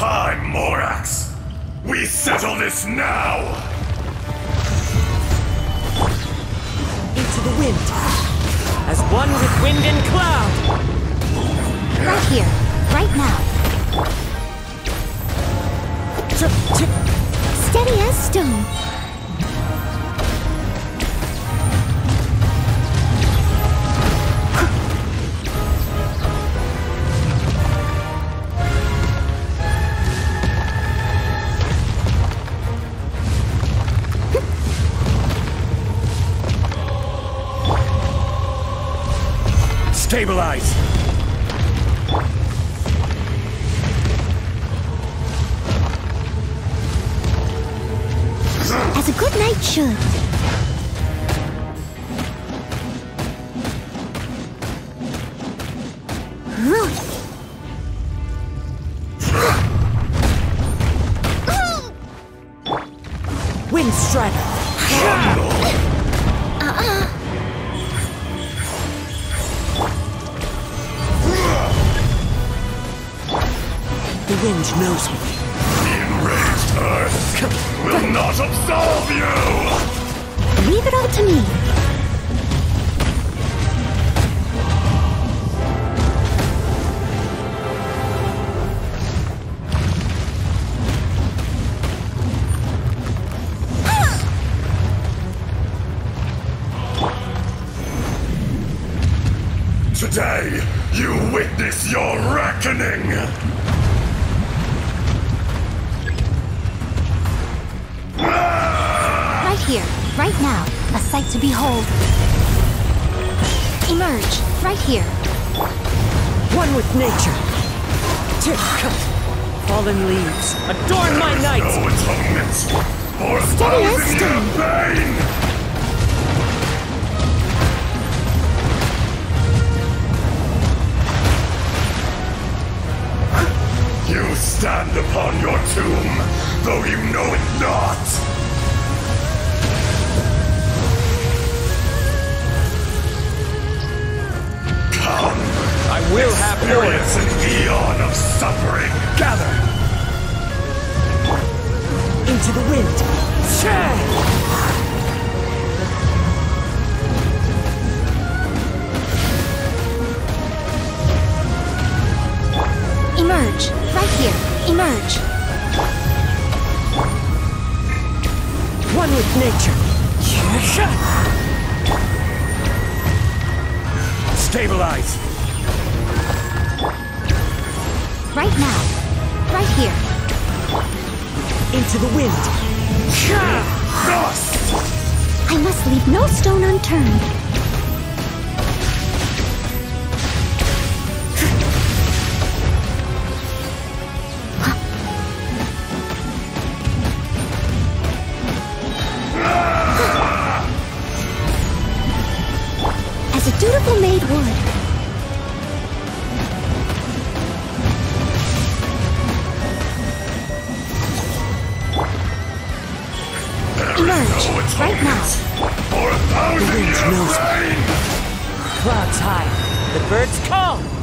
time, Morax! We settle this now! Into the wind. As one with wind and cloud. Right here, right now. Steady as stone. Stabilize! As a good knight should. Wind strider. Wind knows me. The enraged Earth will not absolve you! Leave it all to me. Today, you witness your reckoning! Here, right now. A sight to behold. Emerge, right here. One with nature. Tick cut. Fallen leaves. Adorn my No night. atonement for a Steady as thousand year stone. You stand upon your tomb, though you know it not! Will have experience an eon of suffering! Gather. Into the wind. Shag. Emerge, right here. Emerge. One with nature. Stabilize! Right now. Right here. Into the wind. I must leave no stone unturned. As a dutiful maid would. Emerge, No right now. atonement for a thousand wind year knows me. Clouds high. The birds call.